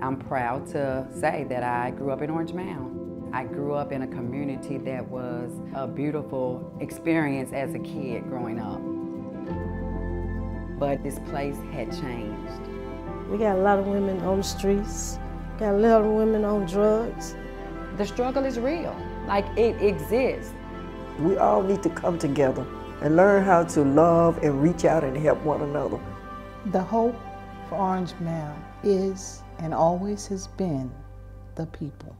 I'm proud to say that I grew up in Orange Mound. I grew up in a community that was a beautiful experience as a kid growing up. But this place had changed. We got a lot of women on the streets, got a lot of women on drugs. The struggle is real, like it exists. We all need to come together and learn how to love and reach out and help one another. The hope for Orange Mound is and always has been the people.